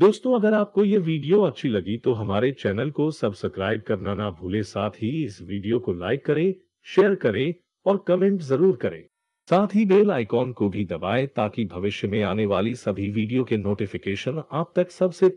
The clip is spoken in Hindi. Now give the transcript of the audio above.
दोस्तों, अगर आपको ये वीडियो अच्छी लगी तो हमारे चैनल को सब्सक्राइब करना ना भूले। साथ ही इस वीडियो को लाइक करें, शेयर करें और कमेंट ज़रूर करें। साथ ही बेल आइकॉन को भी दबाएँ, ताकि भविष्य में आने वाली सभी वीडियो के नोटिफिकेशन आप तक सबसे